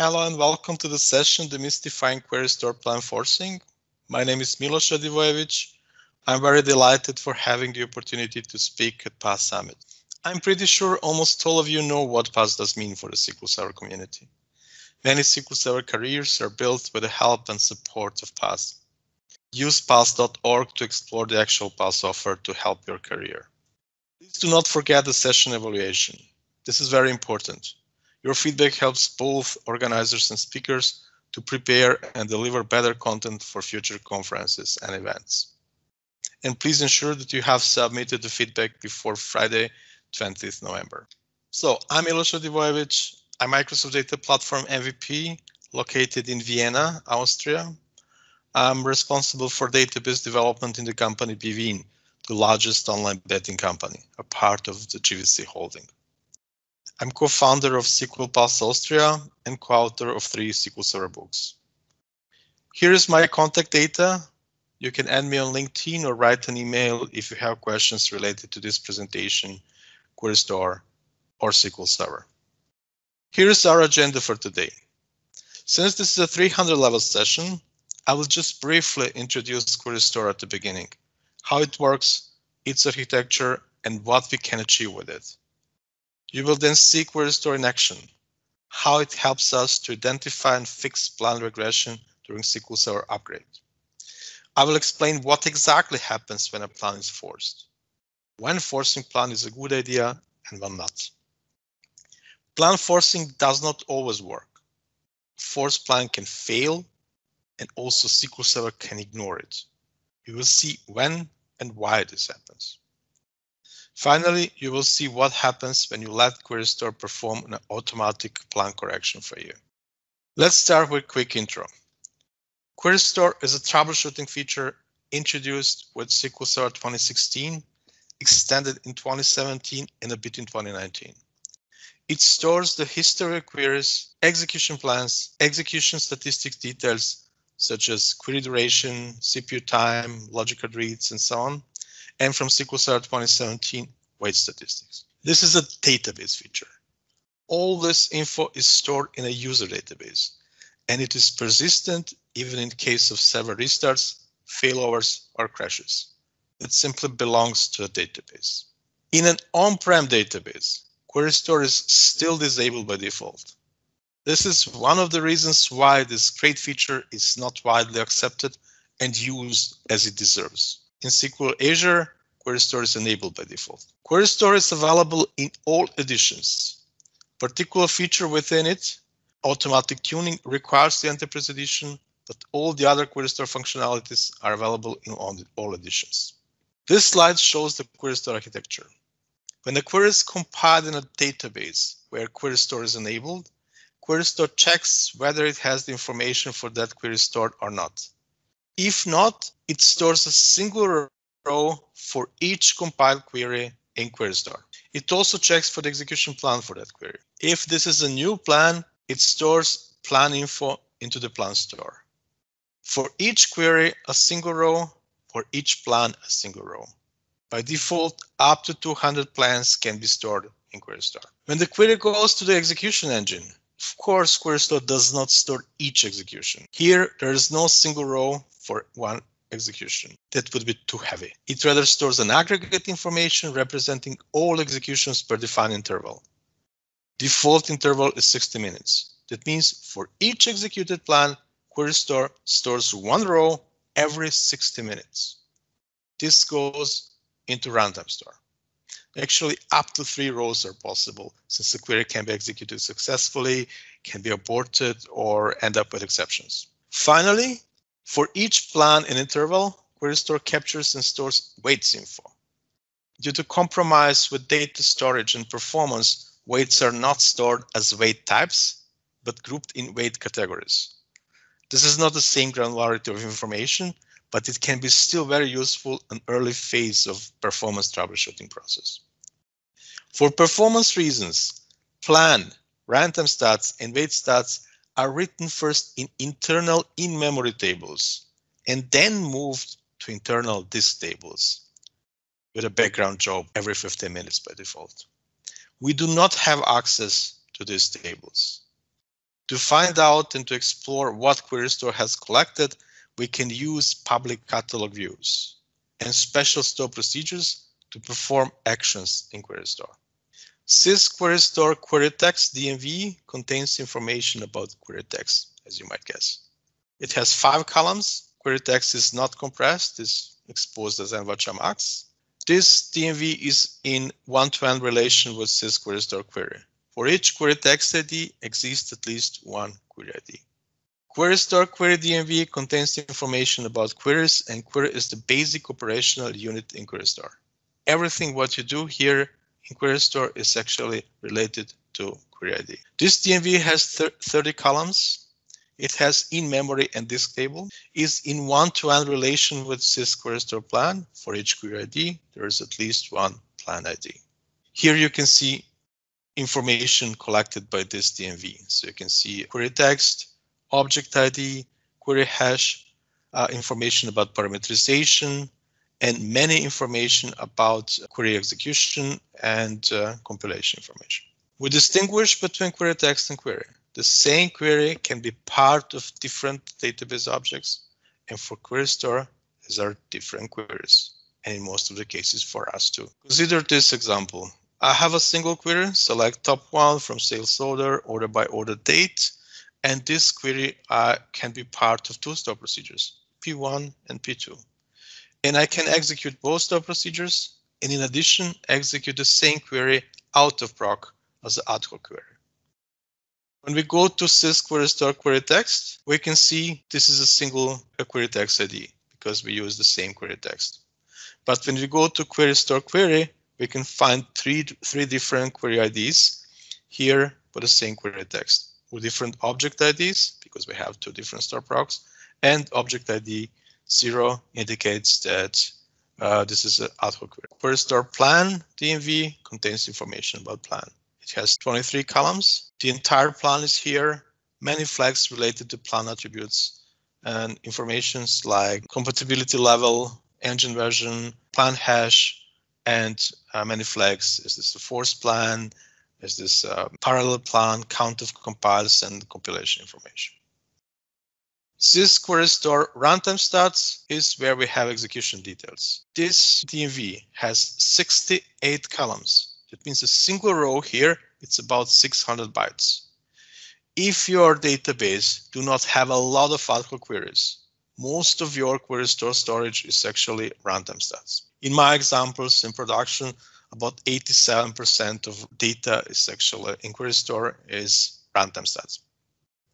Hello and welcome to the session Demystifying Query Store Plan Forcing. My name is Milos Radivojevic. I'm very delighted for having the opportunity to speak at PASS Summit. I'm pretty sure almost all of you know what PASS does mean for the SQL Server community. Many SQL Server careers are built with the help and support of PASS. Use pass.org to explore the actual PASS offer to help your career. Please do not forget the session evaluation. This is very important. Your feedback helps both organizers and speakers to prepare and deliver better content for future conferences and events. And please ensure that you have submitted the feedback before Friday, 20th November. So I'm Milos Radivojevic. I'm Microsoft Data Platform MVP located in Vienna, Austria. I'm responsible for database development in the company Bwin, the largest online betting company, a part of the GVC holding. I'm co-founder of SQL PASS Austria and co-author of three SQL Server books. Here is my contact data. You can add me on LinkedIn or write an email if you have questions related to this presentation, Query Store, or SQL Server. Here is our agenda for today. Since this is a 300 level session, I will just briefly introduce Query Store at the beginning, how it works, its architecture, and what we can achieve with it. You will then see Query Store in action, how it helps us to identify and fix plan regression during SQL Server upgrade. I will explain what exactly happens when a plan is forced, when forcing plan is a good idea and when not. Plan forcing does not always work. Forced plan can fail and also SQL Server can ignore it. You will see when and why this happens. Finally, you will see what happens when you let Query Store perform an automatic plan correction for you. Let's start with a quick intro. Query Store is a troubleshooting feature introduced with SQL Server 2016, extended in 2017 and a bit in 2019. It stores the history of queries, execution plans, execution statistics details, such as query duration, CPU time, logical reads, and so on, and from SQL Server 2017 wait statistics. This is a database feature. All this info is stored in a user database, and it is persistent even in case of server restarts, failovers, or crashes. It simply belongs to a database. In an on-prem database, Query Store is still disabled by default. This is one of the reasons why this great feature is not widely accepted and used as it deserves. In SQL Azure, Query Store is enabled by default. Query Store is available in all editions. Particular feature within it, automatic tuning requires the Enterprise Edition, but all the other Query Store functionalities are available in all editions. This slide shows the Query Store architecture. When a query is compiled in a database where Query Store is enabled, Query Store checks whether it has the information for that query stored or not. If not, it stores a single row for each compiled query in Query Store. It also checks for the execution plan for that query. If this is a new plan, it stores plan info into the plan store. For each query, a single row, for each plan, a single row. By default, up to 200 plans can be stored in Query Store. When the query goes to the execution engine, of course, Query Store does not store each execution. Here, there is no single row for one execution. That would be too heavy. It rather stores an aggregate information representing all executions per defined interval. Default interval is 60 minutes. That means for each executed plan, Query Store stores one row every 60 minutes. This goes into runtime store. Actually, up to three rows are possible since the query can be executed successfully, can be aborted, or end up with exceptions. Finally, for each plan and interval, Query Store captures and stores waits info. Due to compromise with data storage and performance, waits are not stored as wait types, but grouped in wait categories. This is not the same granularity of information, but it can be still very useful in early phase of performance troubleshooting process. For performance reasons, plan, runtime stats, and wait stats are written first in internal in-memory tables and then moved to internal disk tables with a background job every 15 minutes by default. We do not have access to these tables. To find out and to explore what Query Store has collected, we can use public catalog views and special store procedures to perform actions in Query Store. Sys Query Store Query Text DMV contains information about query text, as you might guess. It has five columns. Query text is not compressed, it's exposed as NVARCHAR This DMV is in one-to-one relation with Sys Query Store query. For each query text ID exists at least one query ID. Query Store Query DMV contains information about queries and query is the basic operational unit in Query Store. Everything what you do here Query Store is actually related to Query ID. This DMV has 30 columns. It has in-memory and disk table, is in one-to-one -one relation with Sys Query Store plan. For each query ID, there is at least one plan ID. Here you can see information collected by this DMV. So you can see query text, object ID, query hash, uh, information about parameterization, and many information about query execution and uh, compilation information. We distinguish between query text and query. The same query can be part of different database objects, and for query store, these are different queries, and in most of the cases for us too. Consider this example. I have a single query, select top one from sales order, order by order date, and this query uh, can be part of two store procedures, P1 and P2. And I can execute both store procedures, and in addition, execute the same query out of proc as the ad hoc query. When we go to sys query store query text, we can see this is a single query text ID because we use the same query text. But when we go to query store query, we can find three, three different query IDs here for the same query text with different object IDs because we have two different store procs and object ID zero indicates that uh, this is an ad hoc query. Query store plan DMV contains information about plan. It has 23 columns. The entire plan is here. Many flags related to plan attributes and informations like compatibility level, engine version, plan hash, and uh, many flags. Is this the force plan? Is this uh, parallel plan, count of compiles, and compilation information? Sys query store runtime stats is where we have execution details. This DMV has 68 columns. That means a single row here, it's about 600 bytes. If your database do not have a lot of hoc queries, most of your query store storage is actually runtime stats. In my examples in production, about 87% of data is actually in query store is runtime stats.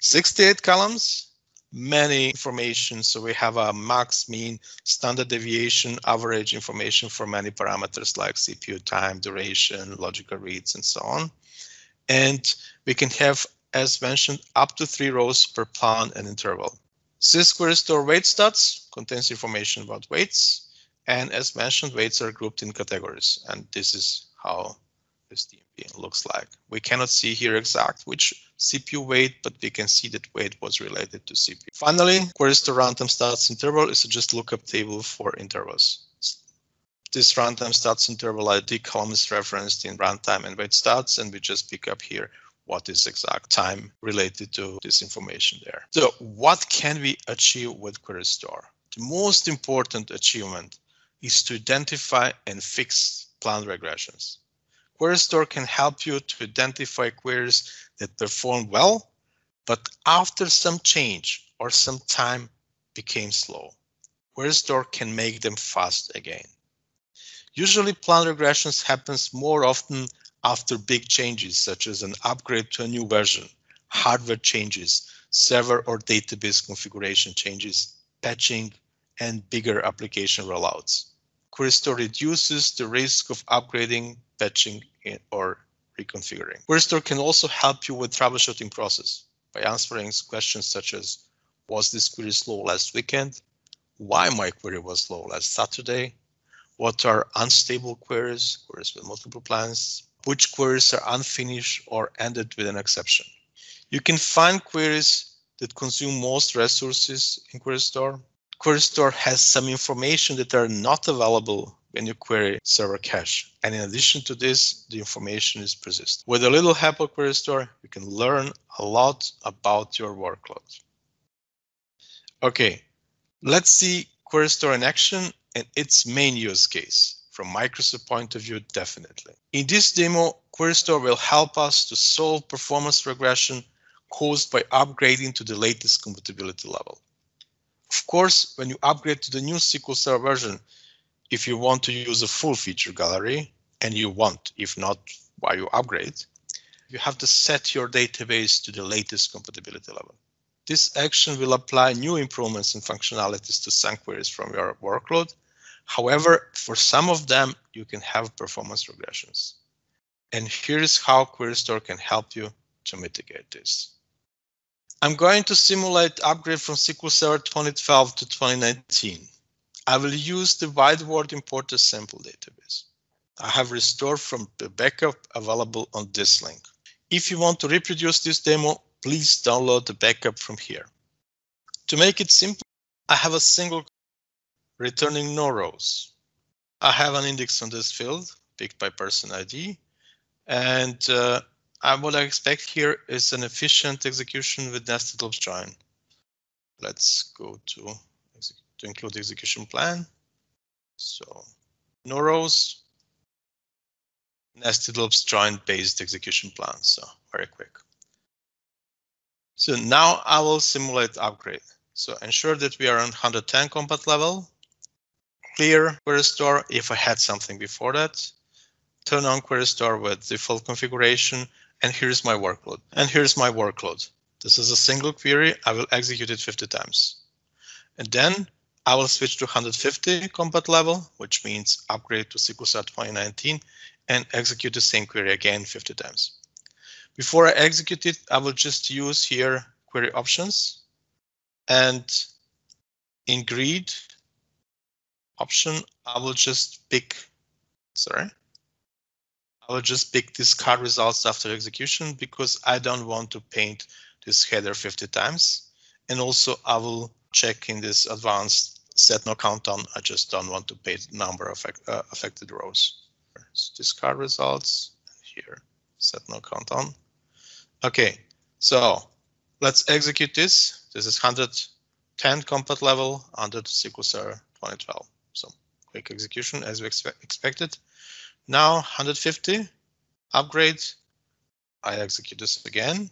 68 columns, many information. So we have a max, mean, standard deviation, average information for many parameters like CPU time, duration, logical reads, and so on. And we can have, as mentioned, up to three rows per plan and interval. Sys query store wait stats contains information about waits. And as mentioned, waits are grouped in categories. And this is how this DMV looks like. We cannot see here exact which CPU wait, but we can see that wait was related to CPU. Finally, query store runtime stats interval is just lookup table for intervals. This runtime stats interval ID column is referenced in runtime and wait stats, and we just pick up here what is exact time related to this information there. So what can we achieve with Query Store? The most important achievement is to identify and fix plan regressions. Query Store can help you to identify queries that perform well, but after some change or some time became slow. Query Store can make them fast again. Usually plan regressions happens more often after big changes, such as an upgrade to a new version, hardware changes, server or database configuration changes, patching, and bigger application rollouts. Query Store reduces the risk of upgrading, patching, or reconfiguring. Query Store can also help you with troubleshooting process by answering questions such as, was this query slow last weekend? Why my query was slow last Saturday? What are unstable queries, queries with multiple plans, which queries are unfinished or ended with an exception. You can find queries that consume most resources in Query Store. Query Store has some information that are not available when you query server cache. And in addition to this, the information is persistent. With a little help of Query Store, you can learn a lot about your workload. Okay, let's see Query Store in action and its main use case. From Microsoft point of view, definitely. In this demo, Query Store will help us to solve performance regression caused by upgrading to the latest compatibility level. Of course, when you upgrade to the new SQL Server version, if you want to use a full feature gallery, and you want, if not, why you upgrade, you have to set your database to the latest compatibility level. This action will apply new improvements and functionalities to some queries from your workload. However, for some of them, you can have performance regressions. And here's how Query Store can help you to mitigate this. I'm going to simulate upgrade from SQL Server 2012 to 2019. I will use the Wide World Importer sample database. I have restored from the backup available on this link. If you want to reproduce this demo, please download the backup from here. To make it simple, I have a single returning no rows. I have an index on this field picked by person ID. And uh, What I expect here is an efficient execution with nested loops join. Let's go to, to include execution plan. So no rows, nested loops join based execution plan. So very quick. So now I will simulate upgrade. So ensure that we are on 110 compat level. Clear query store if I had something before that. Turn on query store with default configuration. And here's my workload. And here's my workload. This is a single query. I will execute it 50 times. And then I will switch to 150 compat level, which means upgrade to SQL Server 2019 and execute the same query again 50 times. Before I execute it, I will just use here query options and in grid option, I will just pick, sorry, I will just pick discard results after execution because I don't want to paint this header 50 times. And also I will check in this advanced set no count on. I just don't want to paint number of uh, affected rows. So discard results here, set no count on. Okay, so let's execute this. This is 110 compat level under SQL Server 2012. So quick execution as we expect expected. Now 150 upgrade. I execute this again.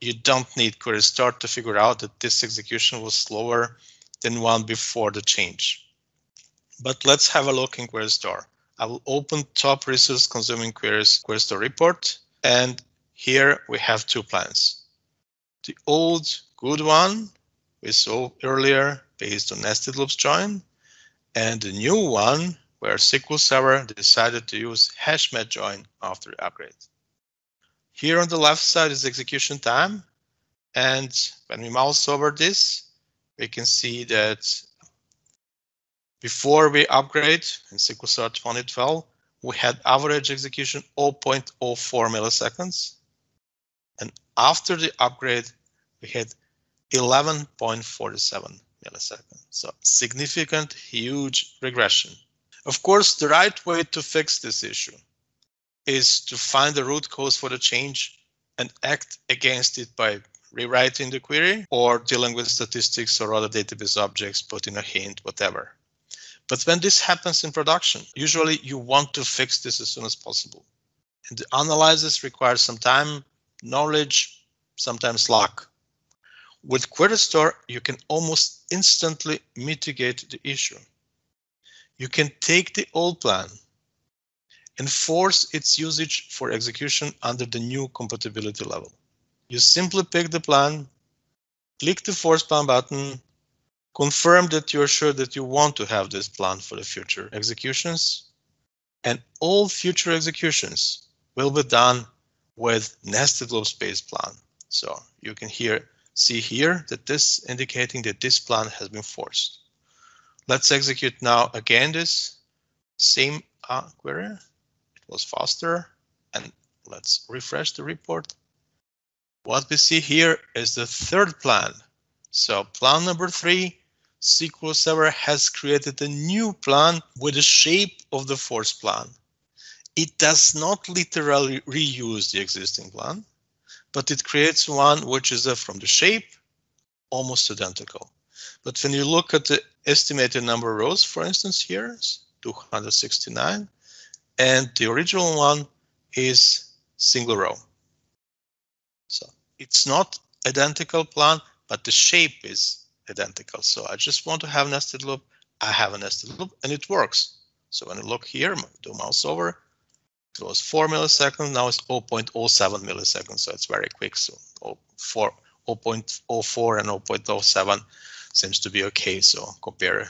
You don't need query store to figure out that this execution was slower than one before the change. But let's have a look in query store. I will open top resource consuming queries query store report and here we have two plans. The old good one we saw earlier based on nested loops join, and the new one where SQL Server decided to use hash match join after the upgrade. Here on the left side is execution time, and when we mouse over this, we can see that before we upgrade in SQL Server 2012, we had average execution 0.04 milliseconds. And after the upgrade, we had 11.47 milliseconds. So significant, huge regression. Of course, the right way to fix this issue is to find the root cause for the change and act against it by rewriting the query or dealing with statistics or other database objects, putting a hint, whatever. But when this happens in production, usually you want to fix this as soon as possible. And the analysis requires some time knowledge, sometimes luck. With Query Store, you can almost instantly mitigate the issue. You can take the old plan and force its usage for execution under the new compatibility level. You simply pick the plan, click the force plan button, confirm that you're sure that you want to have this plan for the future executions, and all future executions will be done with nested loop space plan. So you can here see here that this indicating that this plan has been forced. Let's execute now again this same uh, query. It was faster and let's refresh the report. What we see here is the third plan. So plan number three SQL Server has created a new plan with the shape of the force plan. It does not literally reuse the existing plan, but it creates one which is uh, from the shape almost identical. But when you look at the estimated number of rows, for instance, here, 269, and the original one is single row. So it's not identical plan, but the shape is identical. So I just want to have nested loop. I have a nested loop and it works. So when I look here, do mouse over, it was 4 milliseconds, now it's 0.07 milliseconds, so it's very quick. So 0.04 and 0.07 seems to be okay, so compare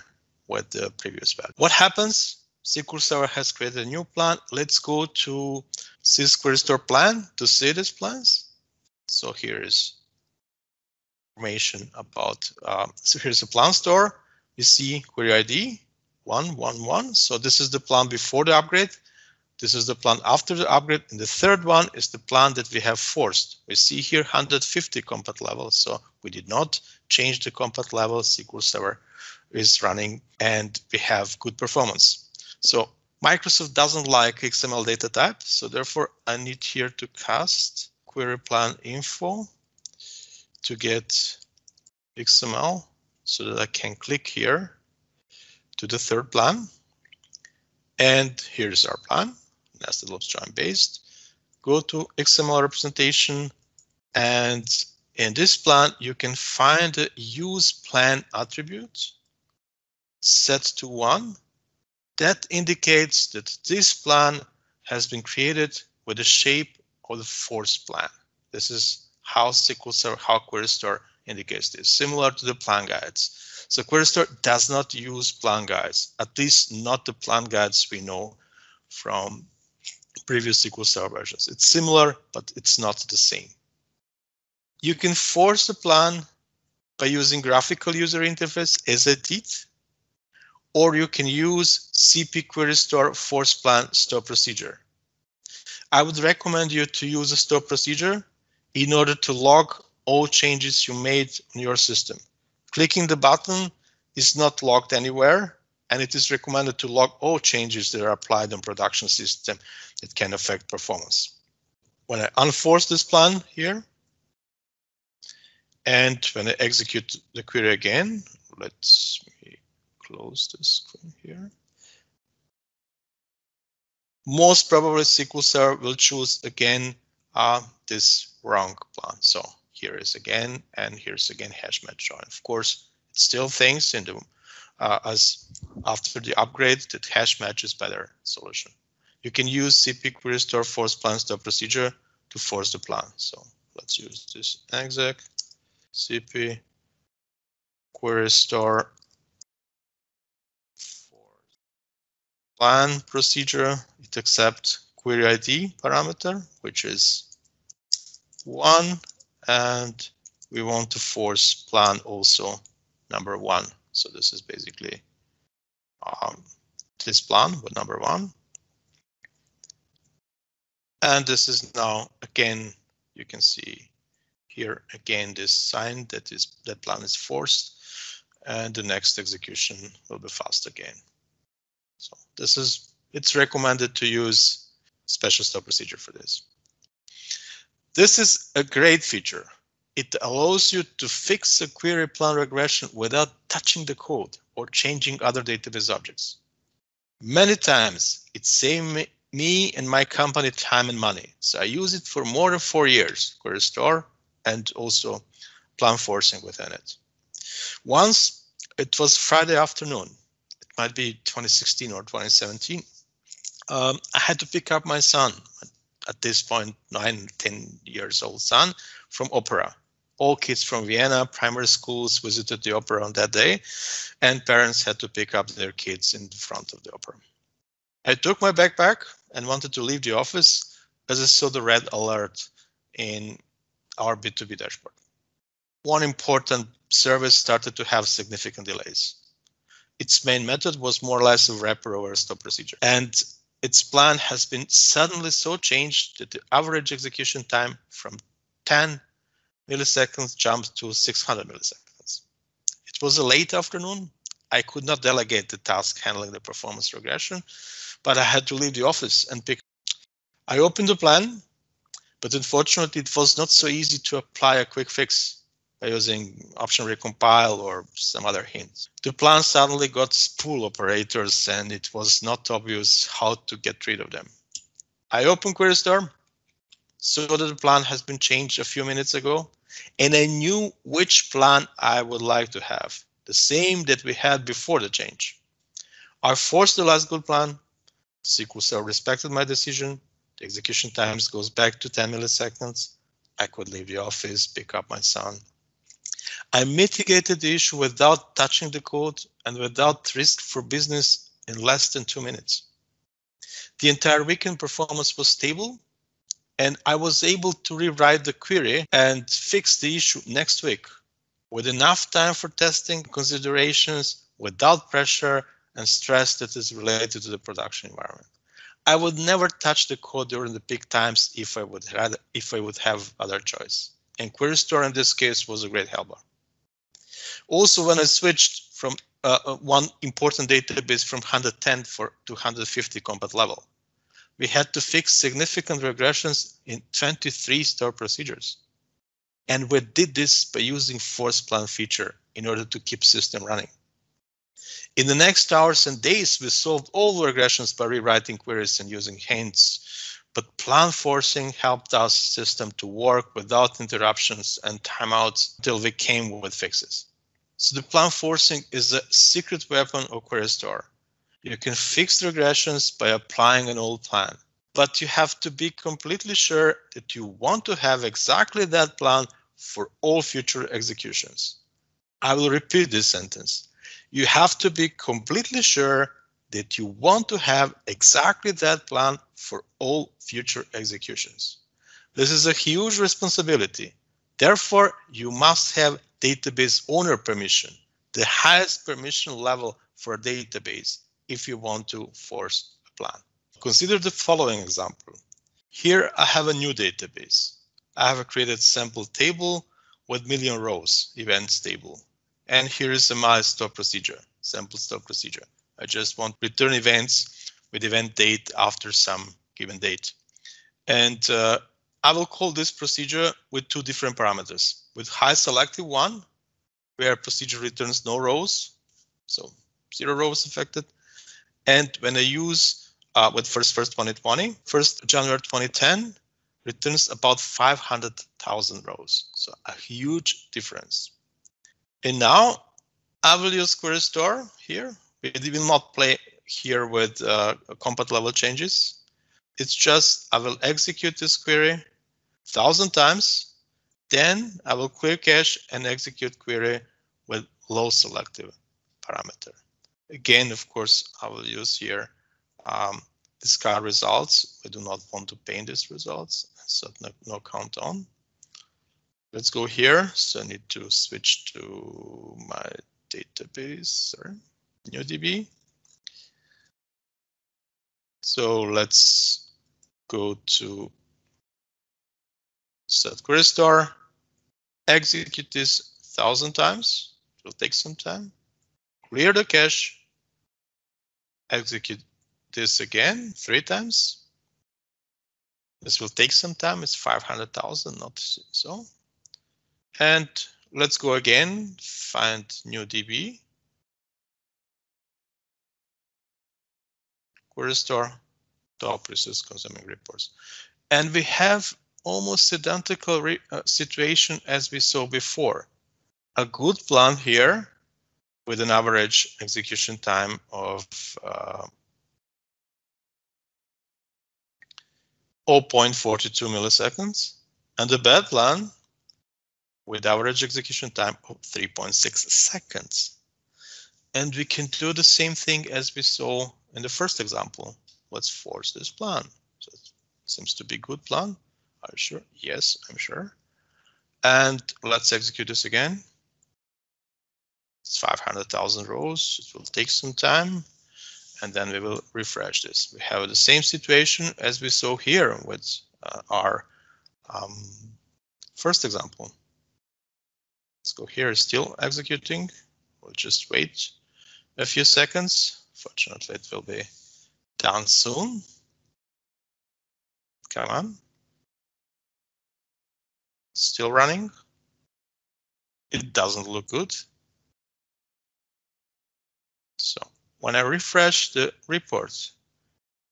with the previous value. What happens? SQL Server has created a new plan. Let's go to sys query store plan to see these plans. So here is information about, uh, so here's a plan store. You see query ID 111. So this is the plan before the upgrade. This is the plan after the upgrade. And the third one is the plan that we have forced. We see here 150 compat level. So we did not change the compat level. SQL Server is running and we have good performance. So Microsoft doesn't like XML data type. So therefore I need here to cast query plan info to get XML so that I can click here to the third plan. And here's our plan, nested loops join based. Go to XML representation and in this plan, you can find the use plan attribute set to one. That indicates that this plan has been created with the shape of the force plan. This is how SQL Server, how Query Store indicates this, similar to the plan guides. So Query Store does not use plan guides, at least not the plan guides we know from previous SQL Server versions. It's similar, but it's not the same. You can force the plan by using graphical user interface as I did, or you can use SP Query Store force plan store procedure. I would recommend you to use a store procedure in order to log all changes you made on your system. Clicking the button is not logged anywhere, and it is recommended to log all changes that are applied on production system that can affect performance. When I unforce this plan here, and when I execute the query again, let's close this screen here. Most probably SQL Server will choose again uh, this wrong plan. So here is again, and here's again hash match join. Of course, it still thinks in the uh, as after the upgrade the hash match is better solution. You can use SP query store force plan store procedure to force the plan. So let's use this exec SP query store plan procedure. It accepts query ID parameter, which is one, and we want to force plan also number one. So this is basically um, this plan with number one. And this is now again, you can see here again this sign that is that plan is forced and the next execution will be fast again. So this is it's recommended to use special store procedure for this. This is a great feature. It allows you to fix a query plan regression without touching the code or changing other database objects. Many times it saved me and my company time and money. So I use it for more than four years, query store and also plan forcing within it. Once it was Friday afternoon, it might be 2016 or 2017. Um, I had to pick up my son, at this point, nine, 10 years old son from opera. All kids from Vienna, primary schools visited the opera on that day, and parents had to pick up their kids in front of the opera. I took my backpack and wanted to leave the office as I saw the red alert in our B2B dashboard. One important service started to have significant delays. Its main method was more or less a wrapper over a store procedure. And its plan has been suddenly so changed that the average execution time from 10 milliseconds jumped to 600 milliseconds. It was a late afternoon. I could not delegate the task handling the performance regression, but I had to leave the office and pick. I opened the plan, but unfortunately it was not so easy to apply a quick fix by using option recompile or some other hints. The plan suddenly got spool operators and it was not obvious how to get rid of them. I opened Query Store, saw that the plan has been changed a few minutes ago, and I knew which plan I would like to have, the same that we had before the change. I forced the last good plan. SQL Server respected my decision. The execution times goes back to 10 milliseconds. I could leave the office, pick up my son. I mitigated the issue without touching the code and without risk for business in less than two minutes. The entire weekend performance was stable and I was able to rewrite the query and fix the issue next week with enough time for testing considerations without pressure and stress that is related to the production environment. I would never touch the code during the peak times if I would rather if I would have other choice. And Query Store in this case was a great helper. Also, when I switched from uh, uh one important database from 110 for to 150 compat level, we had to fix significant regressions in 23 store procedures. And we did this by using force plan feature in order to keep system running. In the next hours and days, we solved all the regressions by rewriting queries and using hints, but plan forcing helped our system to work without interruptions and timeouts until we came with fixes. So the plan forcing is a secret weapon of Query Store. You can fix regressions by applying an old plan, but you have to be completely sure that you want to have exactly that plan for all future executions. I will repeat this sentence. You have to be completely sure that you want to have exactly that plan for all future executions. This is a huge responsibility. Therefore, you must have database owner permission, the highest permission level for a database if you want to force a plan. Consider the following example. Here I have a new database. I have created sample table with million rows events table. And here is a my store procedure, sample store procedure. I just want return events with event date after some given date. And uh, I will call this procedure with two different parameters. With high selective one, where procedure returns no rows, so zero rows affected, and when I use uh, with first first 2020, first January 2010 returns about 500,000 rows. So a huge difference. And now I will use Query Store here. We will not play here with uh, compat level changes. It's just I will execute this query thousand times. Then I will clear cache and execute query with low selective parameter. Again, of course, I will use here um, discard results. We do not want to paint these results, so no, no count on. Let's go here. So I need to switch to my database, sorry, new DB. So let's go to set query store, execute this thousand times. It will take some time. Clear the cache, execute this again three times. This will take some time. It's 500,000, not so. And let's go again, find new DB. Query store, top resource consuming reports. And we have almost identical uh, situation as we saw before. A good plan here with an average execution time of uh, 0.42 milliseconds and a bad plan with average execution time of 3.6 seconds. And we can do the same thing as we saw in the first example. Let's force this plan. So it seems to be good plan. Are you sure? Yes, I'm sure. And let's execute this again. It's 500,000 rows. It will take some time. And then we will refresh this. We have the same situation as we saw here with uh, our um, first example. Let's go here, still executing We'll just wait a few seconds. Fortunately, it will be done soon. Come on. Still running. It doesn't look good. So when I refresh the report,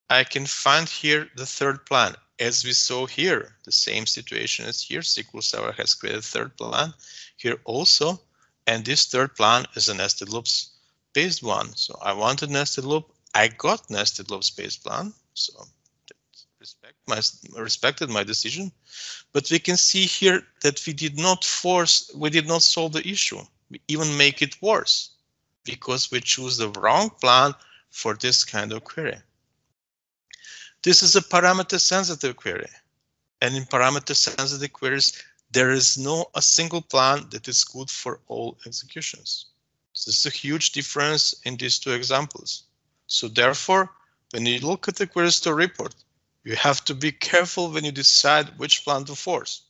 I can find here the third plan. As we saw here, the same situation as here, SQL Server has created third plan here also. And this third plan is a nested loops based one. So I wanted nested loop. I got nested loops based plan. So respect my respected my decision. But we can see here that we did not force, we did not solve the issue. We even make it worse because we choose the wrong plan for this kind of query. This is a parameter sensitive query. And in parameter sensitive queries, there is no a single plan that is good for all executions. So this is a huge difference in these two examples. So therefore, when you look at the query store report, you have to be careful when you decide which plan to force.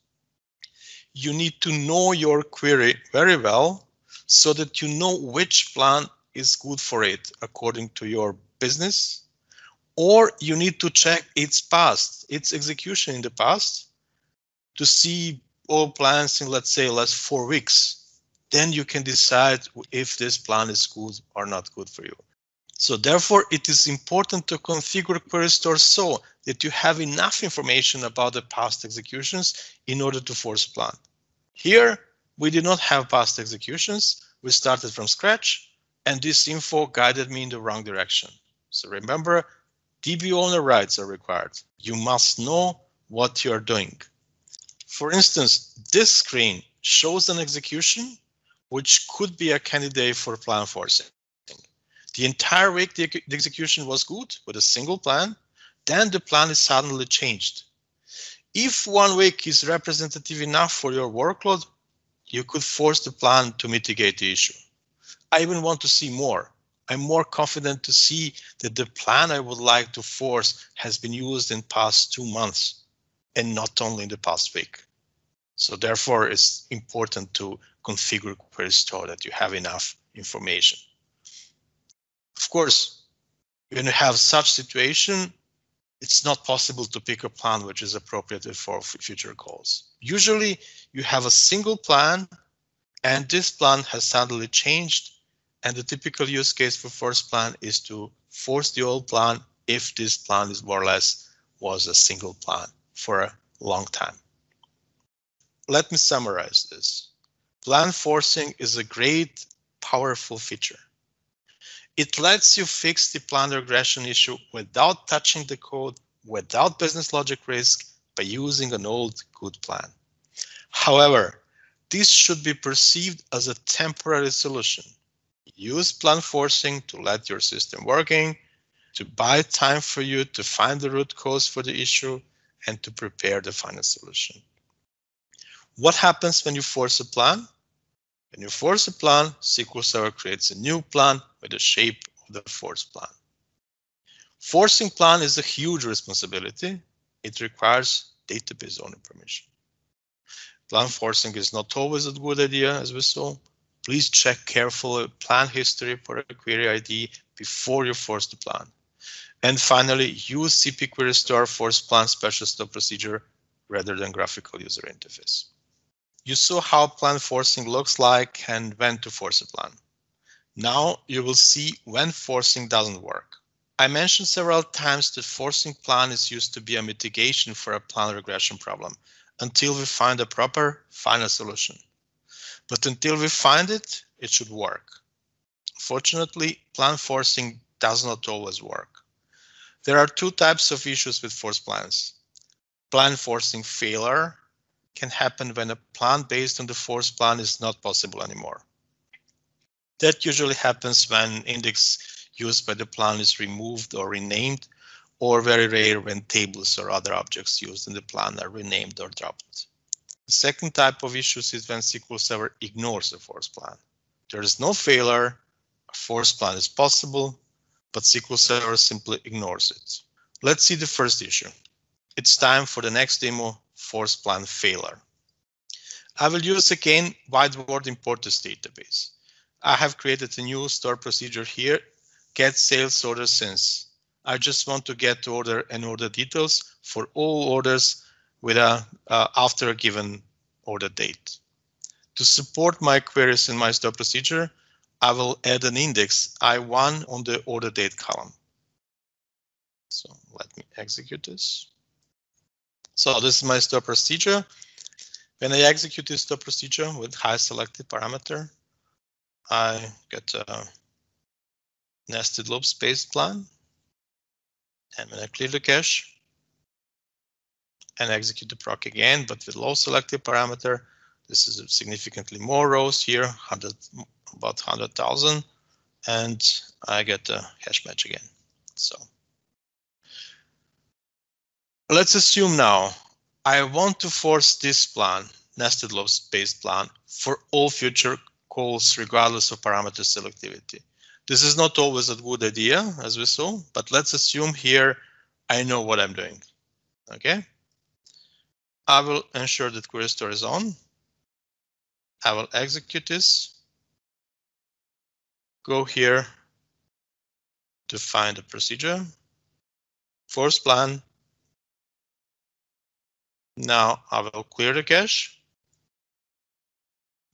You need to know your query very well so that you know which plan is good for it according to your business. Or you need to check its past, its execution in the past to see all plans in, let's say, last four weeks. Then you can decide if this plan is good or not good for you. So therefore, it is important to configure Query Store so that you have enough information about the past executions in order to force plan. Here, we did not have past executions. We started from scratch, and this info guided me in the wrong direction. So remember, DB owner rights are required. You must know what you are doing. For instance, this screen shows an execution which could be a candidate for plan forcing. The entire week the, the execution was good with a single plan, then the plan is suddenly changed. If one week is representative enough for your workload, you could force the plan to mitigate the issue. I even want to see more. I'm more confident to see that the plan I would like to force has been used in past two months and not only in the past week. So therefore, it's important to configure query store that you have enough information. Of course, when you have such situation, it's not possible to pick a plan which is appropriate for future calls. Usually you have a single plan and this plan has suddenly changed and the typical use case for force plan is to force the old plan if this plan is more or less was a single plan for a long time. Let me summarize this. Plan forcing is a great, powerful feature. It lets you fix the plan regression issue without touching the code, without business logic risk, by using an old good plan. However, this should be perceived as a temporary solution. Use plan forcing to let your system working, to buy time for you to find the root cause for the issue, and to prepare the final solution. What happens when you force a plan? When you force a plan, SQL Server creates a new plan with the shape of the force plan. Forcing plan is a huge responsibility. It requires database owner permission. Plan forcing is not always a good idea, as we saw. Please check carefully plan history for a query ID before you force the plan. And finally, use SP Query Store force plan special store procedure rather than graphical user interface. You saw how plan forcing looks like and when to force a plan. Now you will see when forcing doesn't work. I mentioned several times that forcing plan is used to be a mitigation for a plan regression problem until we find a proper final solution. But until we find it, it should work. Fortunately, plan forcing does not always work. There are two types of issues with force plans. Plan forcing failure can happen when a plan based on the force plan is not possible anymore. That usually happens when index used by the plan is removed or renamed, or very rare when tables or other objects used in the plan are renamed or dropped. The second type of issues is when SQL Server ignores the force plan. There is no failure, a force plan is possible, but SQL Server simply ignores it. Let's see the first issue. It's time for the next demo force plan failure. I will use again Wide World Importers database. I have created a new store procedure here, get sales order since. I just want to get order and order details for all orders with a uh, after a given order date. To support my queries in my store procedure, I will add an index I1 on the order date column. So let me execute this. So this is my store procedure. When I execute this store procedure with high selected parameter, I get a nested loops based plan and when I clear the cache and execute the proc again, but with low selective parameter, this is significantly more rows here, 100, about 100,000, and I get a hash match again. So let's assume now I want to force this plan, nested loops based plan, for all future calls regardless of parameter selectivity. This is not always a good idea, as we saw, but let's assume here I know what I'm doing. Okay. I will ensure that query store is on. I will execute this. Go here to find the procedure. Force plan. Now I will clear the cache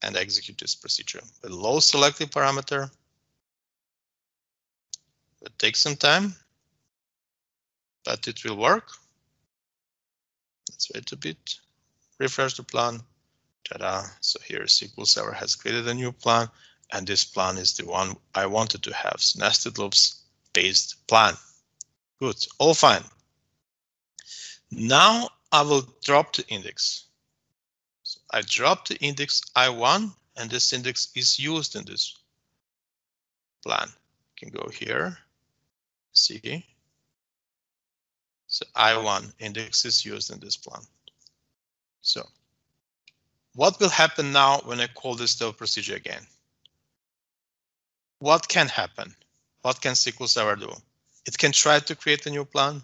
and execute this procedure with low selective parameter it takes some time, but it will work. Let's wait a bit. Refresh the plan. Ta-da! So here SQL Server has created a new plan, and this plan is the one I wanted to have. So nested loops based plan. Good, all fine. Now I will drop the index. So I drop the index I1, and this index is used in this plan. You can go here see. So I1 index is used in this plan. So what will happen now when I call this store procedure again? What can happen? What can SQL Server do? It can try to create a new plan.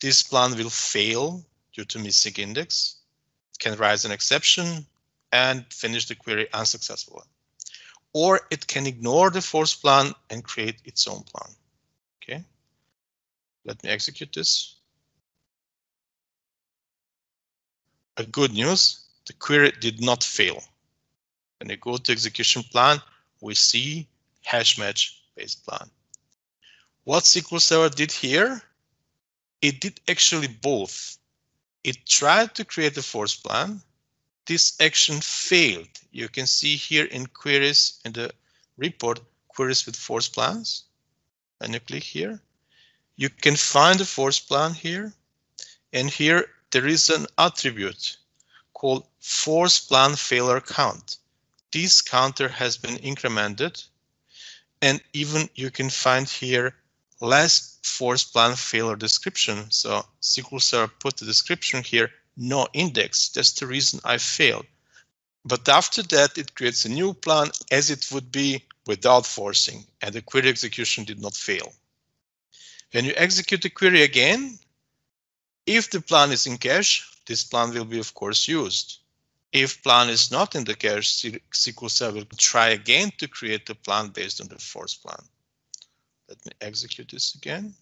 This plan will fail due to missing index. Can raise an exception and finish the query unsuccessfully. Or it can ignore the force plan and create its own plan. Okay, let me execute this. A good news, the query did not fail. When I go to execution plan, we see hash match based plan. What SQL Server did here? It did actually both. It tried to create a force plan. This action failed. You can see here in queries in the report, queries with force plans and you click here, you can find the force plan here. And here there is an attribute called force plan failure count. This counter has been incremented and even you can find here less force plan failure description. So SQL Server put the description here, no index. That's the reason I failed. But after that, it creates a new plan as it would be without forcing, and the query execution did not fail. When you execute the query again, if the plan is in cache, this plan will be, of course, used. If plan is not in the cache, SQL Server will try again to create the plan based on the force plan. Let me execute this again.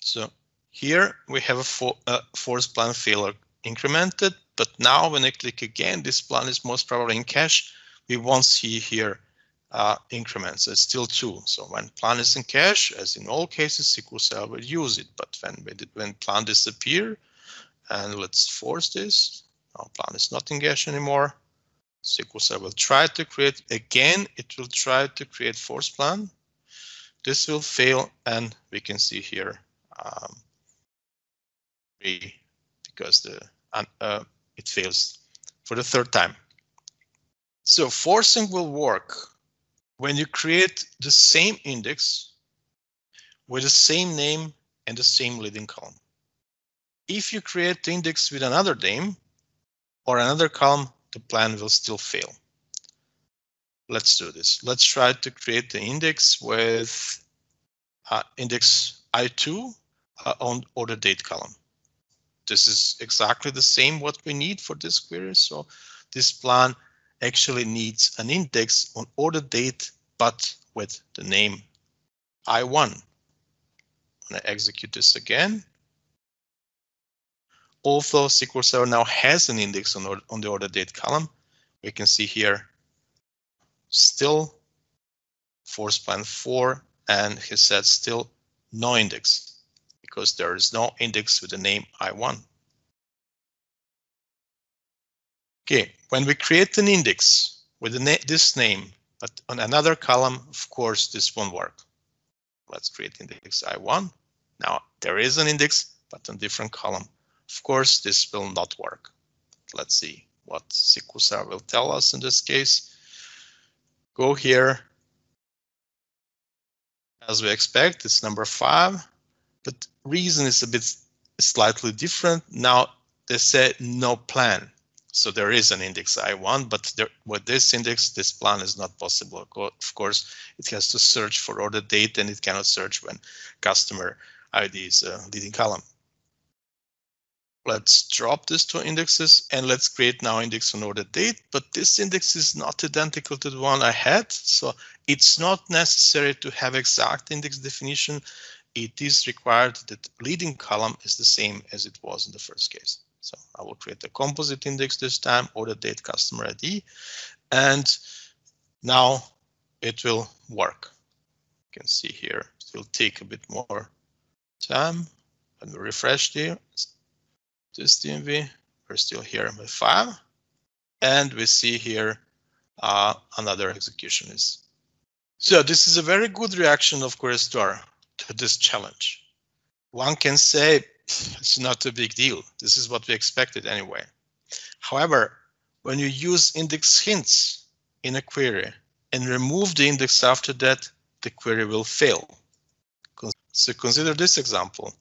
So here we have a, for, a force plan failure incremented, but now when I click again, this plan is most probably in cache. We won't see here uh, increments. It's still two. So when plan is in cache, as in all cases, SQL Server will use it. But when when plan disappear, and let's force this, our plan is not in cache anymore. SQL Server will try to create again. It will try to create force plan. This will fail, and we can see here um, because the uh, it fails for the third time. So forcing will work when you create the same index with the same name and the same leading column. If you create the index with another name or another column, the plan will still fail. Let's do this. Let's try to create the index with uh, index I2 uh, on order date column. this is exactly the same what we need for this query. So this plan actually needs an index on order date, but with the name I1. When I execute this again, although SQL Server now has an index on, on the order date column, we can see here still force plan 4 and he said still no index because there is no index with the name I1. Okay, when we create an index with na this name, but on another column, of course, this won't work. Let's create index I1. Now there is an index, but on different column. Of course, this will not work. Let's see what SQL will tell us in this case. Go here. As we expect, it's number five, but reason is a bit slightly different. Now they say no plan. So there is an index I1, but there, with this index, this plan is not possible. Of course, it has to search for order date and it cannot search when customer ID is a leading column. Let's drop these two indexes and let's create now index on order date, but this index is not identical to the one I had, so it's not necessary to have exact index definition. It is required that leading column is the same as it was in the first case. So I will create a composite index this time, order date customer ID, and now it will work. You can see here, it will take a bit more time. When we refresh the, this DMV, we're still here with file. And we see here uh, another execution is. So this is a very good reaction of Query to this challenge. One can say it's not a big deal. This is what we expected anyway. However, when you use index hints in a query and remove the index after that, the query will fail. So consider this example.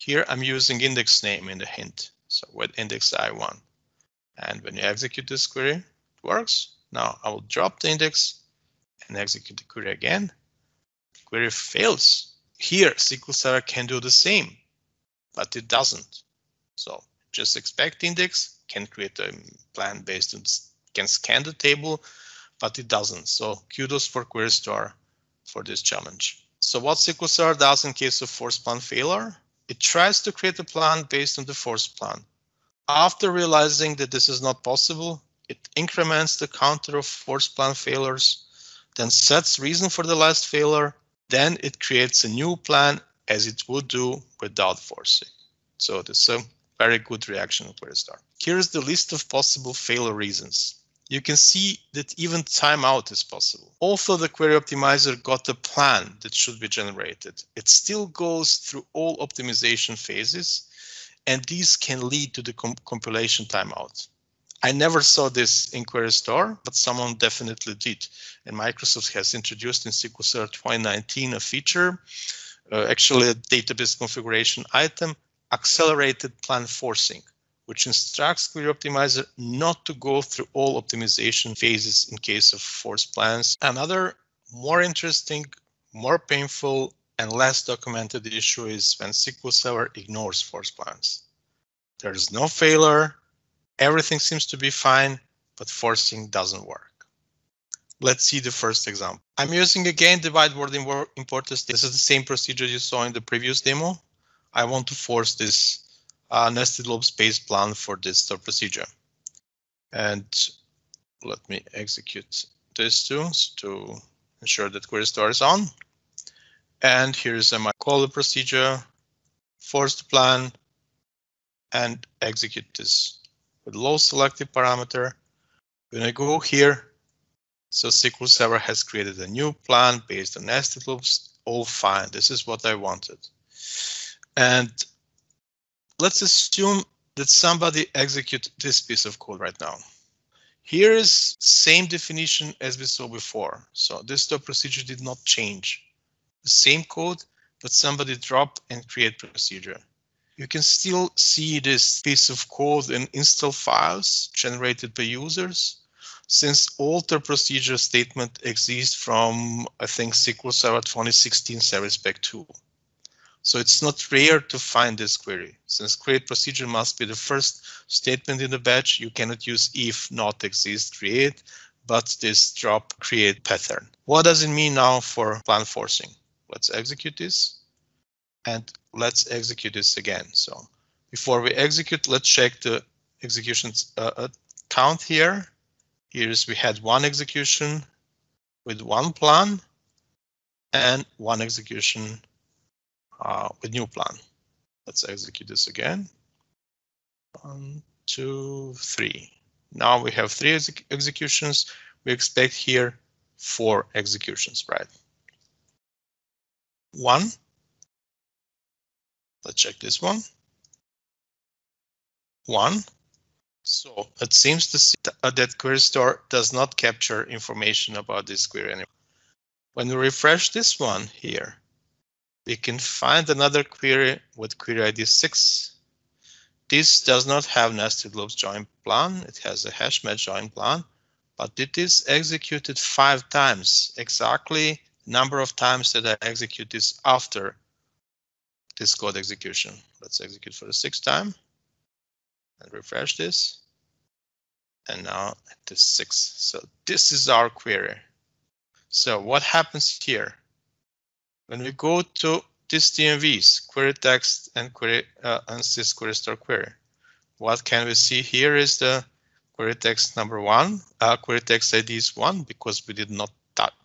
Here I'm using index name in the hint, so with index I1. And when you execute this query, it works. Now I will drop the index and execute the query again. query fails. Here SQL Server can do the same but it doesn't. So just expect index can create a plan based on can scan the table, but it doesn't. So kudos for Query Store for this challenge. So what SQL Server does in case of force plan failure? It tries to create a plan based on the force plan. After realizing that this is not possible, it increments the counter of force plan failures, then sets reason for the last failure, then it creates a new plan as it would do without forcing. So this is a very good reaction of Query Store. Here is the list of possible failure reasons. You can see that even timeout is possible. Although the query optimizer got a plan that should be generated, it still goes through all optimization phases, and these can lead to the comp compilation timeout. I never saw this in Query Store, but someone definitely did. And Microsoft has introduced in SQL Server 2019 a feature uh, actually a database configuration item, accelerated plan forcing, which instructs Query Optimizer not to go through all optimization phases in case of force plans. Another more interesting, more painful, and less documented issue is when SQL Server ignores force plans. There is no failure, everything seems to be fine, but forcing doesn't work. Let's see the first example. I'm using again divide word importers. This is the same procedure you saw in the previous demo. I want to force this uh, nested loops based plan for this procedure. And let me execute this too to ensure that query store is on. And here's my call procedure, force the plan, and execute this with low selective parameter. When I go here, so SQL Server has created a new plan based on nested loops. All fine. This is what I wanted. And let's assume that somebody execute this piece of code right now. Here is same definition as we saw before. So this store procedure did not change. The same code, but somebody drop and create procedure. You can still see this piece of code in install files generated by users since alter procedure statement exists from, I think, SQL Server 2016 Service Pack 2. So it's not rare to find this query. Since create procedure must be the first statement in the batch, you cannot use if not exist create, but this drop create pattern. What does it mean now for plan forcing? Let's execute this and let's execute this again. So before we execute, let's check the executions uh, uh count here. Here's we had one execution with one plan and one execution uh, with new plan. Let's execute this again. One, two, three. Now we have three ex executions. We expect here four executions, right? One. Let's check this one. One. So it seems to see that query store does not capture information about this query anymore. When we refresh this one here, we can find another query with query ID 6. This does not have nested loops join plan. It has a hash match join plan, but it is executed five times, exactly number of times that I execute this after this code execution. Let's execute for the sixth time and refresh this. And now it is six. So this is our query. So what happens here? When we go to these DMVs, query text and query uh, and this query store query, what can we see here is the query text number one, uh, query text ID is one because we did not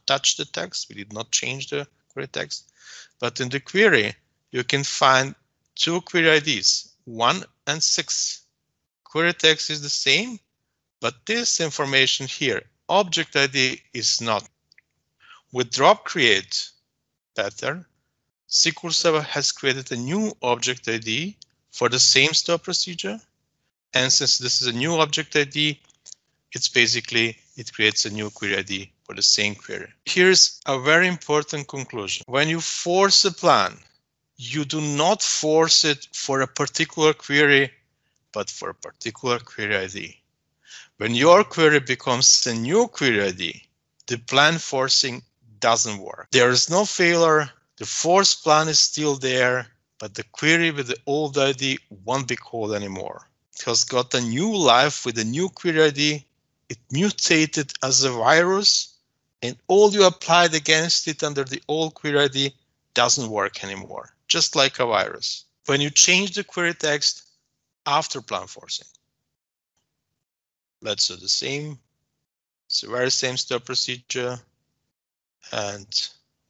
touch the text, we did not change the query text. But in the query, you can find two query IDs, one and six. Query text is the same, but this information here, object ID is not. With drop create pattern, SQL Server has created a new object ID for the same store procedure. And since this is a new object ID, it's basically, it creates a new query ID for the same query. Here's a very important conclusion. When you force a plan, you do not force it for a particular query, but for a particular query ID. When your query becomes a new query ID, the plan forcing doesn't work. There is no failure. The force plan is still there, but the query with the old ID won't be called anymore. It has got a new life with a new query ID. It mutated as a virus, and all you applied against it under the old query ID doesn't work anymore, just like a virus. When you change the query text after plan forcing, let's do the same. It's the very same store procedure. And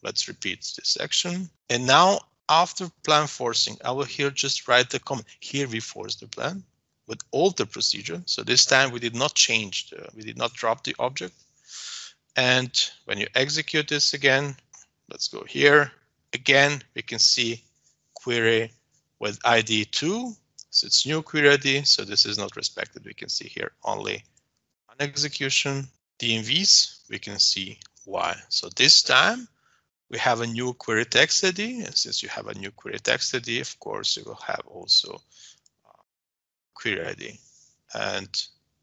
let's repeat this action. And now after plan forcing, I will here just write the comment. Here we force the plan with all the procedure. So this time we did not change, the, we did not drop the object. And when you execute this again, let's go here. Again, we can see query with ID 2. So it's new query ID. So this is not respected. We can see here only an execution. DMVs, we can see why. So this time we have a new query text ID. And since you have a new query text ID, of course, you will have also uh, query ID. And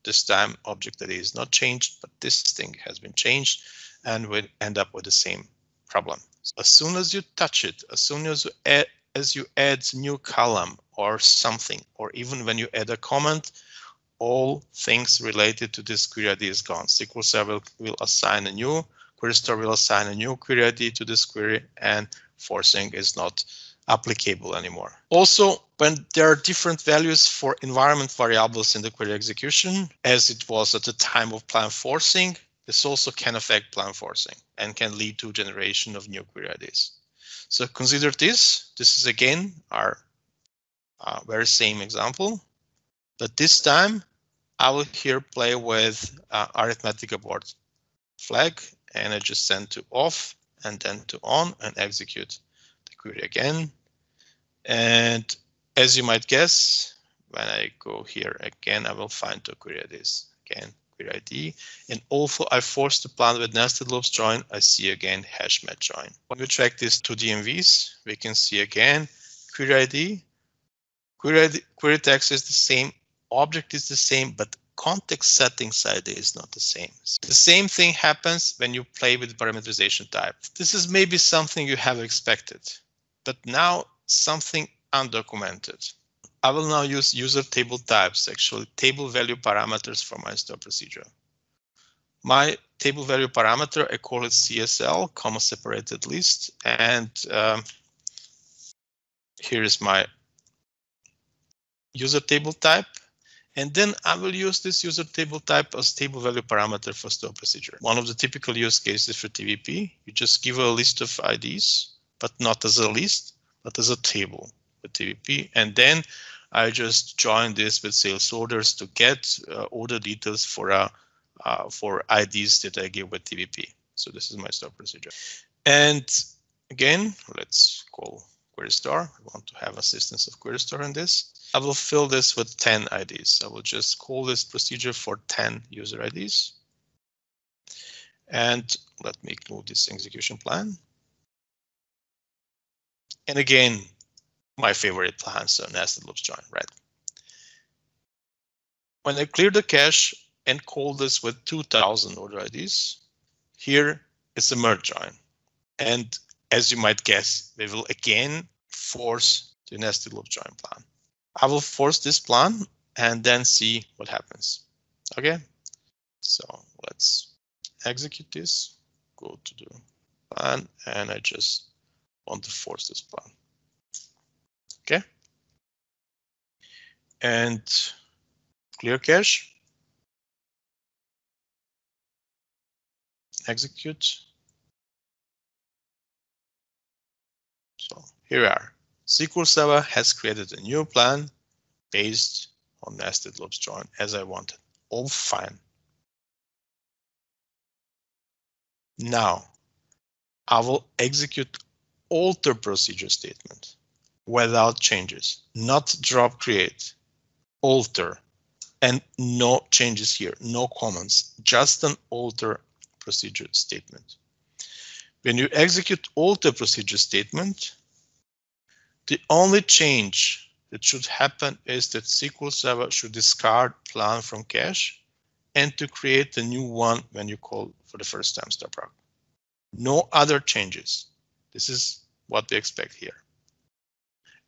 this time object ID is not changed, but this thing has been changed and we end up with the same problem. So as soon as you touch it, as soon as you add, as you add new column or something, or even when you add a comment, all things related to this query ID is gone. SQL Server will assign a new query store will assign a new query ID to this query and forcing is not applicable anymore. Also, when there are different values for environment variables in the query execution, as it was at the time of plan forcing, this also can affect plan forcing and can lead to generation of new query IDs. So consider this. This is again our uh, very same example, but this time I will here play with uh, arithmetic abort flag and I just send to off and then to on and execute the query again. And as you might guess, when I go here again, I will find the query IDs again, query ID. And also I force the plan with nested loops join. I see again hash match join. When we track these two DMVs, we can see again query ID. Query, ID, query text is the same, object is the same, but context settings ID is not the same. The same thing happens when you play with parameterization type. This is maybe something you have expected, but now something undocumented. I will now use user table types, actually table value parameters for my store procedure. My table value parameter, I call it CSL, comma separated list, and um, here is my user table type. And then I will use this user table type as table value parameter for store procedure. One of the typical use cases for TVP, you just give a list of IDs, but not as a list, but as a table with TVP. And then I just join this with sales orders to get uh, order details for a uh, for IDs that I give with TVP. So this is my store procedure. And again, let's call query store. I want to have assistance of query store in this. I will fill this with 10 IDs. I will just call this procedure for 10 user IDs. And let me include this execution plan. And again, my favorite plan, so nested loops join, right? When I clear the cache and call this with 2000 order IDs, here is a merge join. And as you might guess, we will again force the nested loop join plan. I will force this plan and then see what happens. Okay, so let's execute this, go to the plan, and I just want to force this plan. Okay. And clear cache. Execute. Here we are. SQL Server has created a new plan based on nested loops join as I wanted. All fine. Now, I will execute alter procedure statement without changes, not drop create, alter, and no changes here, no comments, just an alter procedure statement. When you execute alter procedure statement, the only change that should happen is that SQL Server should discard plan from cache and to create a new one when you call for the first time StarProc. No other changes. This is what we expect here.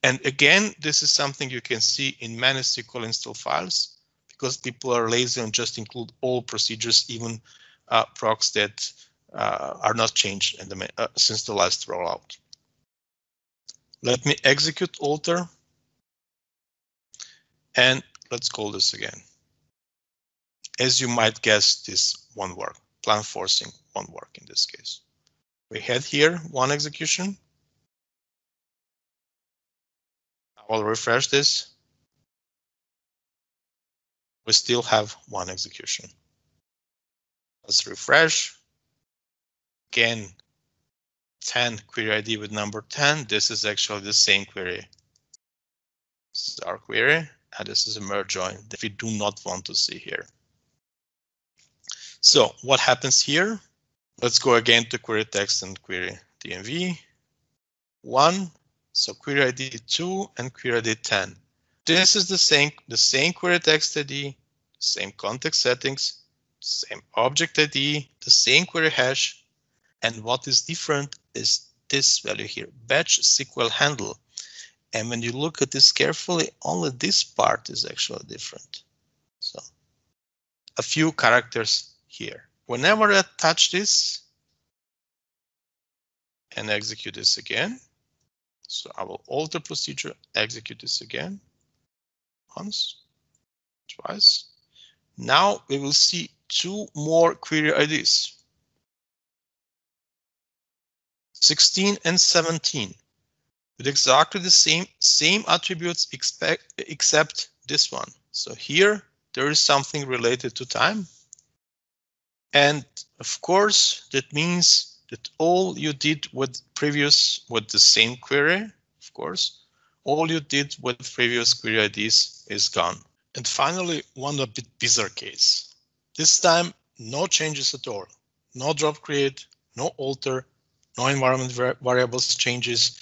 And again, this is something you can see in many SQL install files because people are lazy and just include all procedures, even uh, procs that uh, are not changed the, uh, since the last rollout. Let me execute alter. And let's call this again. As you might guess, this won't work. Plan forcing won't work in this case. We had here one execution. I will refresh this. We still have one execution. Let's refresh. Again, 10 query ID with number 10. This is actually the same query. This is our query, and this is a merge join that we do not want to see here. So what happens here? Let's go again to query text and query DMV. One so query ID 2 and query ID 10. This is the same, the same query text ID, same context settings, same object ID, the same query hash. And what is different is this value here, batch SQL handle. And when you look at this carefully, only this part is actually different. So a few characters here. Whenever I touch this and execute this again, so I will alter procedure, execute this again. Once, twice. Now we will see two more query IDs. 16 and 17 with exactly the same same attributes expect, except this one. So here there is something related to time. And of course, that means that all you did with previous with the same query, of course, all you did with previous query IDs is gone. And finally, one a bit bizarre case. This time, no changes at all. No drop create, no alter, no environment variables changes.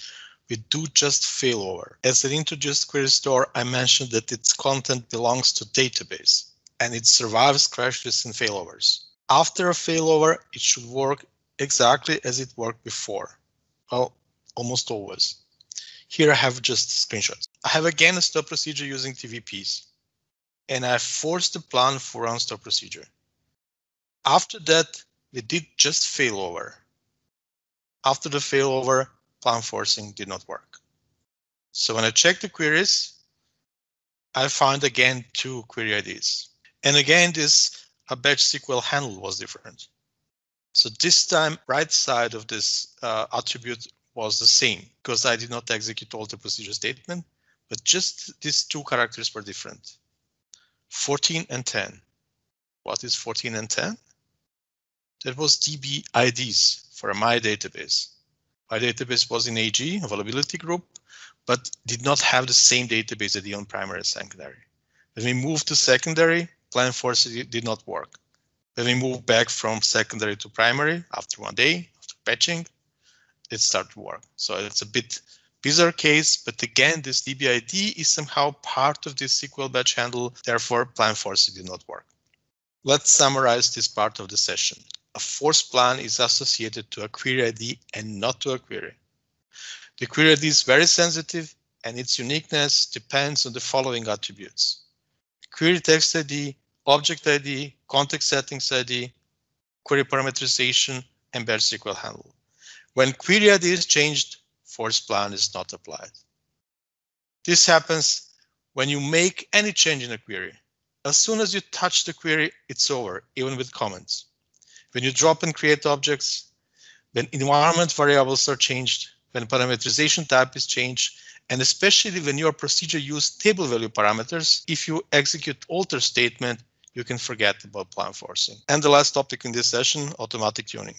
We do just failover. As an introduced query store, I mentioned that its content belongs to database and it survives crashes and failovers. After a failover, it should work exactly as it worked before. Well, almost always. Here I have just screenshots. I have again a store procedure using TVPs and I forced the plan for run store procedure. After that, we did just failover. After the failover, plan forcing did not work. So when I check the queries, I find again two query IDs. And again, this a batch SQL handle was different. So this time, right side of this uh, attribute was the same because I did not execute alter procedure statement, but just these two characters were different. 14 and 10. What is 14 and 10? That was DB IDs for my database. My database was in AG, availability group, but did not have the same database as the on primary and secondary. When we moved to secondary, plan force did not work. When we moved back from secondary to primary after one day, after patching, it started to work. So it's a bit bizarre case, but again, this DBID is somehow part of this SQL batch handle, therefore plan force did not work. Let's summarize this part of the session. A force plan is associated to a query ID and not to a query. The query ID is very sensitive and its uniqueness depends on the following attributes. Query text ID, object ID, context settings ID, query parameterization, and batch SQL handle. When query ID is changed, force plan is not applied. This happens when you make any change in a query. As soon as you touch the query, it's over, even with comments. When you drop and create objects, when environment variables are changed, when parameterization type is changed, and especially when your procedure use table value parameters, if you execute alter statement, you can forget about plan forcing. And the last topic in this session, automatic tuning.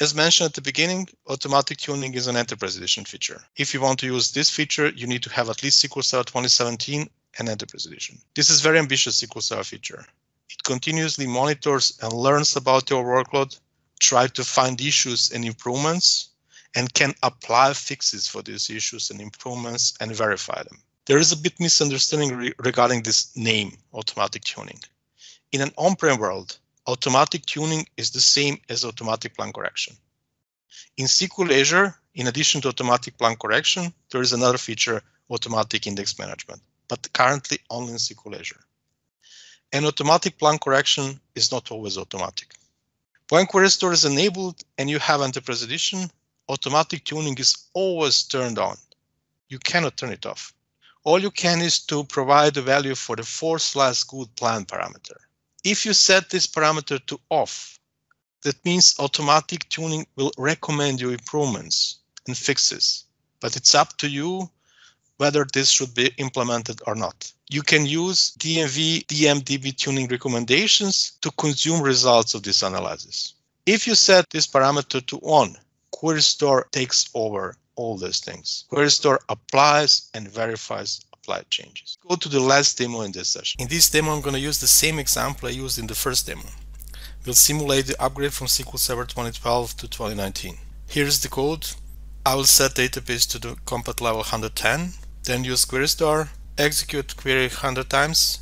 As mentioned at the beginning, automatic tuning is an enterprise edition feature. If you want to use this feature, you need to have at least SQL Server 2017 and enterprise edition. This is very ambitious SQL Server feature. It continuously monitors and learns about your workload, try to find issues and improvements, and can apply fixes for these issues and improvements and verify them. There is a bit misunderstanding re regarding this name, automatic tuning. In an on-prem world, automatic tuning is the same as automatic plan correction. In SQL Azure, in addition to automatic plan correction, there is another feature, automatic index management, but currently only in SQL Azure. And automatic plan correction is not always automatic. When query store is enabled and you have enterprise edition, automatic tuning is always turned on. You cannot turn it off. All you can is to provide a value for the force slash good plan parameter. If you set this parameter to off, that means automatic tuning will recommend you improvements and fixes, but it's up to you whether this should be implemented or not. You can use DMV DMDB tuning recommendations to consume results of this analysis. If you set this parameter to on, Query Store takes over all these things. Query Store applies and verifies applied changes. Go to the last demo in this session. In this demo, I'm going to use the same example I used in the first demo. We'll simulate the upgrade from SQL Server 2012 to 2019. Here's the code. I will set database to the compat level 110, then use Query Store, execute query 100 times,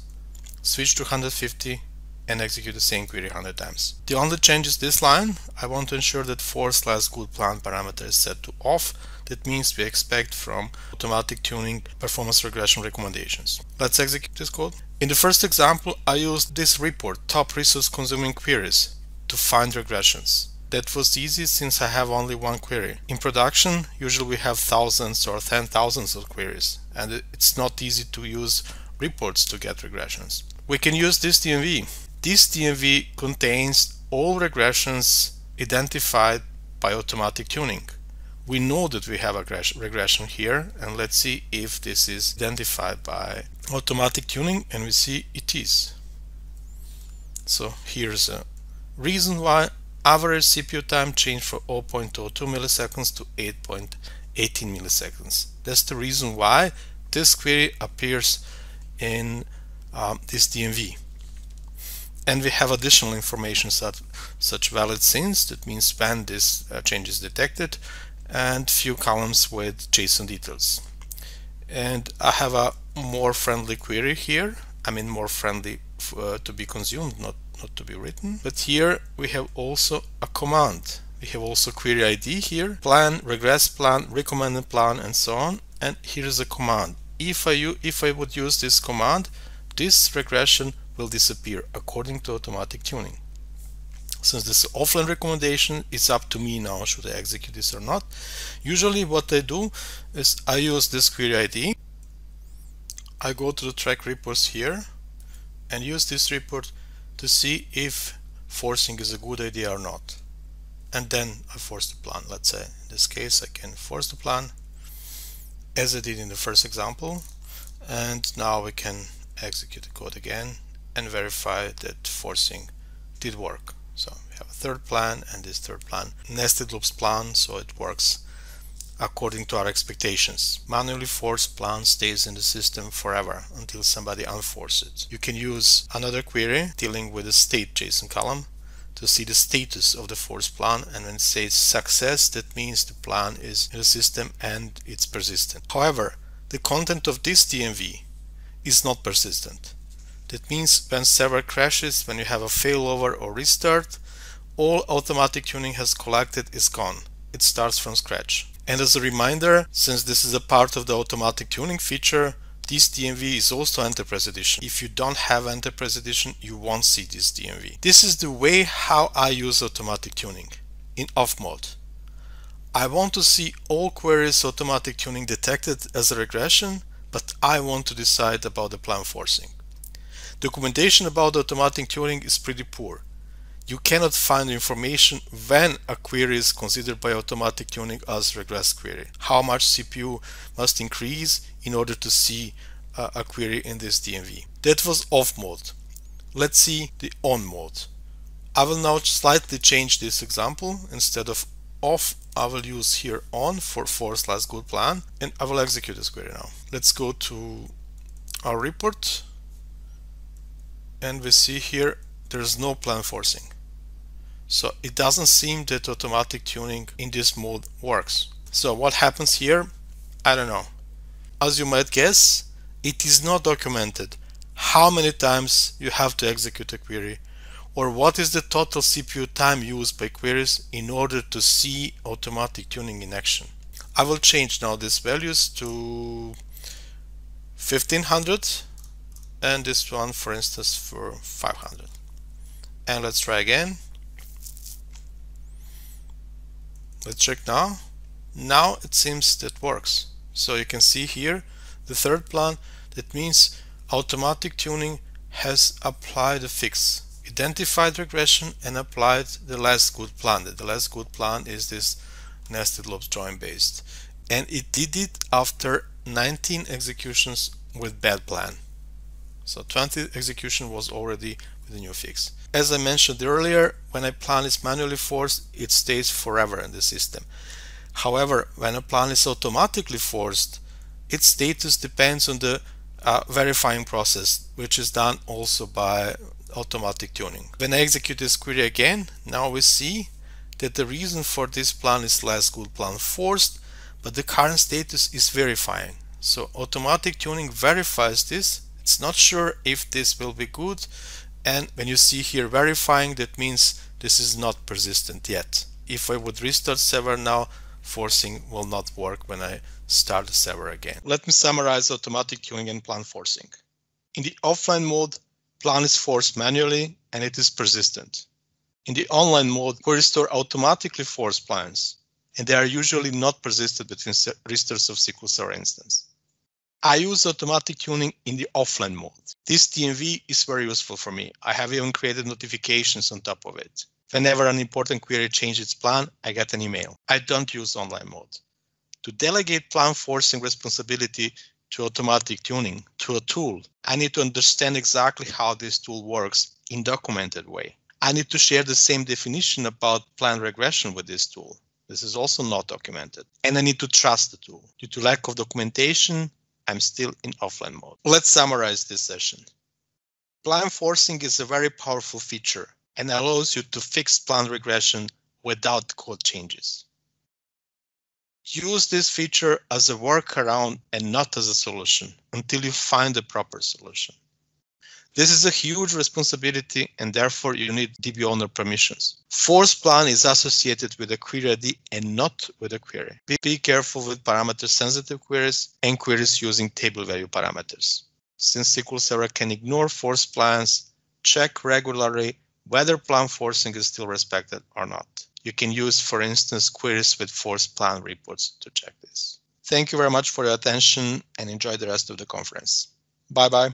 switch to 150, and execute the same query 100 times. The only change is this line. I want to ensure that for slash good plan parameter is set to off. That means we expect from automatic tuning performance regression recommendations. Let's execute this code. In the first example, I used this report, top resource consuming queries, to find regressions. That was easy since I have only one query. In production, usually we have thousands or ten thousands of queries, and it's not easy to use reports to get regressions. We can use this DMV this DMV contains all regressions identified by automatic tuning. We know that we have a regression here and let's see if this is identified by automatic tuning and we see it is. So here's a reason why average CPU time changed from 0.02 milliseconds to 8.18 milliseconds. That's the reason why this query appears in um, this DMV and we have additional information such, such valid since that means when this uh, change is detected and few columns with JSON details. And I have a more friendly query here. I mean more friendly uh, to be consumed not not to be written. But here we have also a command we have also query ID here plan regress plan recommended plan and so on and here is a command. If I, if I would use this command, this regression will disappear according to automatic tuning. Since this offline recommendation, it's up to me now should I execute this or not. Usually what I do is I use this query ID. I go to the track reports here and use this report to see if forcing is a good idea or not. And then I force the plan. Let's say in this case I can force the plan as I did in the first example. And now we can execute the code again and verify that forcing did work. So we have a third plan and this third plan nested loops plan so it works according to our expectations. Manually forced plan stays in the system forever until somebody unforces it. You can use another query dealing with the state JSON column to see the status of the force plan and when it says success that means the plan is in the system and it's persistent. However, the content of this DMV is not persistent. That means when server crashes, when you have a failover or restart, all automatic tuning has collected is gone. It starts from scratch. And as a reminder, since this is a part of the automatic tuning feature, this DMV is also Enterprise Edition. If you don't have Enterprise Edition, you won't see this DMV. This is the way how I use automatic tuning in off mode. I want to see all queries automatic tuning detected as a regression, but I want to decide about the plan forcing. Documentation about automatic tuning is pretty poor. You cannot find information when a query is considered by automatic tuning as regress query. How much CPU must increase in order to see uh, a query in this DMV. That was off mode. Let's see the on mode. I will now slightly change this example. Instead of off, I will use here on for force slash good plan and I will execute this query now. Let's go to our report and we see here there's no plan forcing. So it doesn't seem that automatic tuning in this mode works. So what happens here? I don't know. As you might guess, it is not documented how many times you have to execute a query or what is the total CPU time used by queries in order to see automatic tuning in action. I will change now these values to 1500 and this one for instance for 500 and let's try again let's check now. Now it seems that works. So you can see here the third plan. That means automatic tuning has applied a fix identified regression and applied the last good plan. The last good plan is this nested loops join based. And it did it after 19 executions with bad plan. So 20 execution was already with the new fix. As I mentioned earlier, when a plan is manually forced, it stays forever in the system. However, when a plan is automatically forced, its status depends on the uh, verifying process, which is done also by automatic tuning. When I execute this query again, now we see that the reason for this plan is last good plan forced, but the current status is verifying. So automatic tuning verifies this it's not sure if this will be good and when you see here verifying that means this is not persistent yet. If I would restart server now forcing will not work when I start the server again. Let me summarize automatic tuning and plan forcing. In the offline mode, plan is forced manually and it is persistent. In the online mode, query store automatically force plans and they are usually not persistent between restarts of SQL Server instance. I use automatic tuning in the offline mode. This DMV is very useful for me. I have even created notifications on top of it. Whenever an important query changes its plan, I get an email. I don't use online mode. To delegate plan forcing responsibility to automatic tuning to a tool, I need to understand exactly how this tool works in documented way. I need to share the same definition about plan regression with this tool. This is also not documented. And I need to trust the tool. Due to lack of documentation, I'm still in offline mode. Let's summarize this session. Plan forcing is a very powerful feature and allows you to fix plan regression without code changes. Use this feature as a workaround and not as a solution until you find the proper solution. This is a huge responsibility and therefore you need DB owner permissions. Force plan is associated with a query ID and not with a query. Be careful with parameter sensitive queries and queries using table value parameters. Since SQL Server can ignore force plans, check regularly whether plan forcing is still respected or not. You can use, for instance, queries with force plan reports to check this. Thank you very much for your attention and enjoy the rest of the conference. Bye bye.